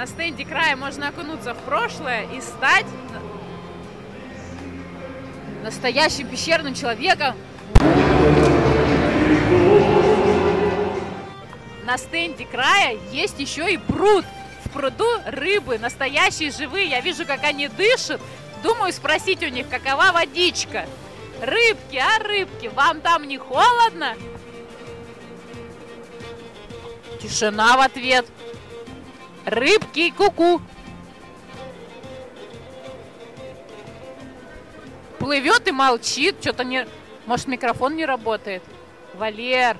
На стенде края можно окунуться в прошлое и стать настоящим пещерным человеком. На стенде края есть еще и пруд. В пруду рыбы, настоящие живые. Я вижу, как они дышат. Думаю спросить у них, какова водичка. Рыбки, а рыбки, вам там не холодно? Тишина в ответ. Рыбки, куку. -ку. Плывет и молчит. Что-то не... Может, микрофон не работает? Валер,